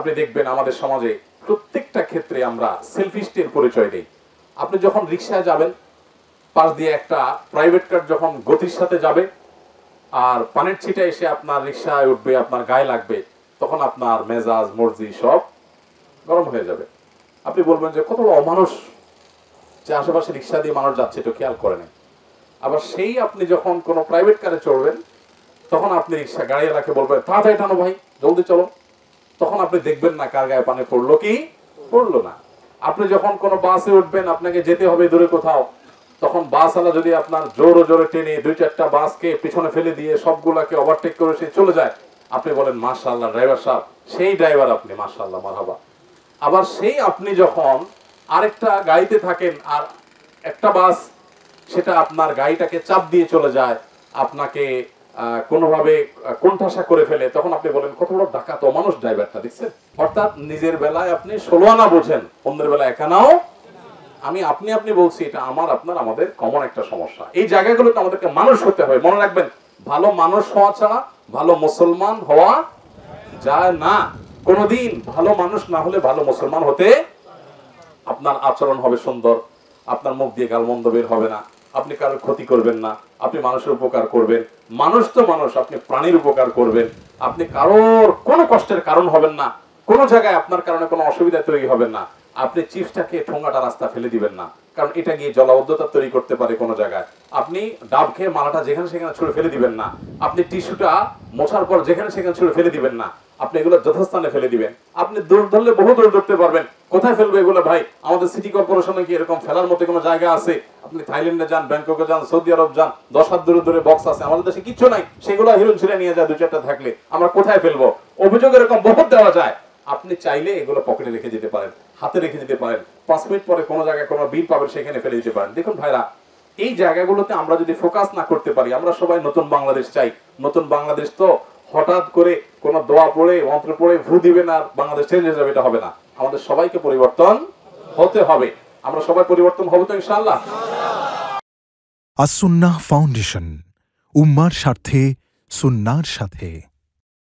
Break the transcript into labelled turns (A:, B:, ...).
A: আপনি দেখবেন আমাদের সমাজে প্রত্যেকটা ক্ষেত্রে আমরা সেলফিস্টের পরিচয় দিই। আপনি যখন রিক্সায় যাবেন, পাশ দিয়ে একটা প্রাইভেট কার যখন গতির সাথে যাবে, আর পানের ছিটা এসে আপনার রিক্সায় উঠবে, আপনার গায়ে লাগবে, তখন আপনার মেজাজ, মর্জি সব গরম হয়ে যাবে। আপনি বলবেন যে, কত অমানুষ যে আশেপাশে রিক্সা দিয়ে মানুষ যাচ্ছে একটু খেয়াল করে নেই। আবার সেই আপনি যখন কোনো প্রাইভেট কারে চড়বেন, তখন আপনি রিক্সা গাড়ি গাড়িওয়ালাকে বলবেন, তাড়াতাড়ি টানো ভাই, জলদি চলো। তখন আপনি দেখবেন না কার গায়ে পানি পড়ল কি পড়ল না। আপনি যখন কোনো বাসে উঠবেন, আপনাকে যেতে হবে দূরে কোথাও, তখন বাস বাসওয়ালা যদি আপনার জোরে জোরে টেনে দুই চারটা বাসকে পিছনে ফেলে দিয়ে সবগুলাকে ওভারটেক করে সে চলে যায়, আপনি বলেন মার্শাল্লাহ ড্রাইভার সাহেব, সেই ড্রাইভার আপনি মার্শাল্লাহ মারহাবা। আবার সেই আপনি যখন আরেকটা গাড়িতে থাকেন আর একটা বাস, সেটা আপনার গাড়িটাকে চাপ দিয়ে চলে যায়, আপনাকে কোনোভাবে কোণঠাসা করে ফেলে, তখন আপনি বলেন, কত বড় ডাকাত মানুষ ড্রাইভারটা দেখছেন? অর্থাৎ নিজের বেলায় আপনি ষোলো আনা বোঝেন, অন্যের বেলায় একানাও আমি, আপনি আপনি বলছি, এটা আমার, আপনার, আমাদের কমন একটা সমস্যা। এই জায়গাগুলোতে আমাদেরকে মানুষ হতে হবে মনে রাখবেন, ভালো মানুষ হওয়া ছাড়া, ভালো মুসলমান হওয়া যায় না। কোনোদিন ভালো মানুষ না হলে ভালো মুসলমান হতে আপনার আচরণ হবে সুন্দর, আপনার মুখ দিয়ে গালমন্দ বের হবে না। আপনি কারোর ক্ষতি করবেন না, আপনি মানুষের উপকার করবেন। মানুষ তো মানুষ, আপনি প্রাণীর উপকার করবেন। আপনি কারোর কোনো কষ্টের কারণ হবেন না, কোনো জায়গায় আপনার কারণে কোনো অসুবিধা তৈরি হবে না। আপনি চিপসটাকে ঠোঙাটা রাস্তা ফেলে দিবেন না, কারণ এটা গিয়ে জলাবদ্ধতা তৈরি করতে পারে কোনো জায়গায়। আপনি ডাব খেয়ে মালাটা যেখানে সেখানে ছুড়ে ফেলে দিবেন না, আপনি টিস্যুটা মোছার পর যেখানে সেখানে ছুড়ে ফেলে দিবেন না, আপনি এগুলো যথাস্থানে ফেলে দিবেন। আপনি দূর ধরলে বহু দূর ধরতে পারবেন। কোথায় ফেলবে এগুলো ভাই? আমাদের সিটি কর্পোরেশনে কি এরকম ফেলার মতো কোনো জায়গা আছে? আপনি থাইল্যান্ডে যান, ব্যাংককে যান, সৌদি আরব যান, দশ হাত দূরে দূরে বক্স আছে, আমাদের দেশে কিচ্ছু নাই, সেগুলো হিরো ছিঁড়ে নিয়ে যায় দু চারটা থাকলে। আমরা কোথায় ফেলব? অভিযোগ এরকম বহুত দেওয়া যায়। আপনি চাইলে এগুলো পকেটে রেখে দিতে পারেন, হাতে রেখে দিতে পারেন, পাঁচ মিনিট পরে কোনো জায়গায় কোনো বিল পাবেন, সেখানে ফেলে দিতে পারেন। দেখুন ভাইরা, এই জায়গাগুলোতে আমরা যদি ফোকাস না করতে পারি, আমরা সবাই নতুন বাংলাদেশ চাই। নতুন বাংলাদেশ তো হঠাৎ করে কোন দোয়া পড়ে, মন্ত্র পড়ে, ভু দিবে না, বাংলাদেশ চেঞ্জ হয়ে যাবে, এটা হবে না। আমাদের সবাইকে পরিবর্তন হতে হবে। আমরা সবাই পরিবর্তন হব তো ইনশাআল্লাহ।
B: আসুন্না ফাউন্ডেশন উম্মার স্বার্থে সুন্নার সাথে।